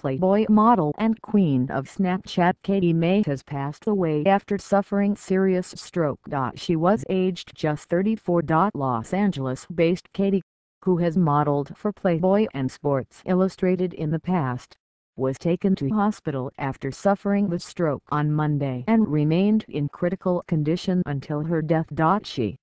Playboy model and queen of Snapchat Katie May has passed away after suffering serious stroke. She was aged just 34. Los Angeles-based Katie, who has modeled for Playboy and Sports Illustrated in the past, was taken to hospital after suffering the stroke on Monday and remained in critical condition until her death. She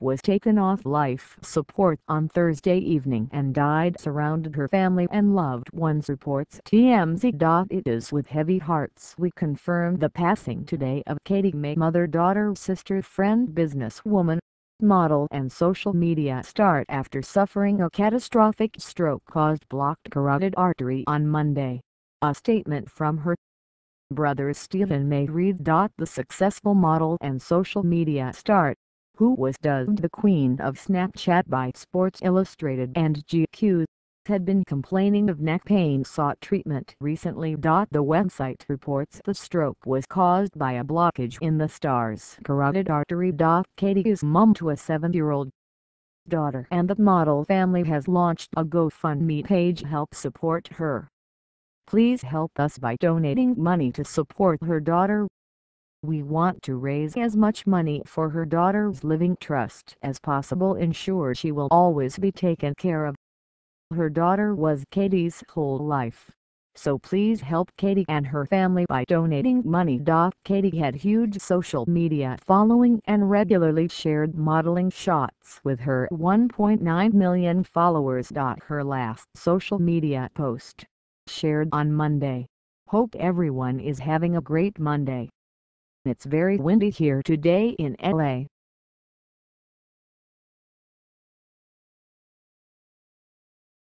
was taken off life support on Thursday evening and died surrounded her family and loved ones reports TMZ. It is with heavy hearts we confirm the passing today of Katie May mother daughter sister friend businesswoman model and social media star after suffering a catastrophic stroke caused blocked carotid artery on Monday. A statement from her brother Stephen May read. The successful model and social media star who was dubbed the Queen of Snapchat by Sports Illustrated and GQ, had been complaining of neck pain sought treatment recently. The website reports the stroke was caused by a blockage in the star's carotid artery. Katie is mum to a 7-year-old daughter and the model family has launched a GoFundMe page help support her. Please help us by donating money to support her daughter. We want to raise as much money for her daughter's living trust as possible ensure she will always be taken care of. Her daughter was Katie's whole life. So please help Katie and her family by donating money. Katie had huge social media following and regularly shared modeling shots with her 1.9 million followers. Her last social media post, shared on Monday. Hope everyone is having a great Monday. It's very windy here today in LA.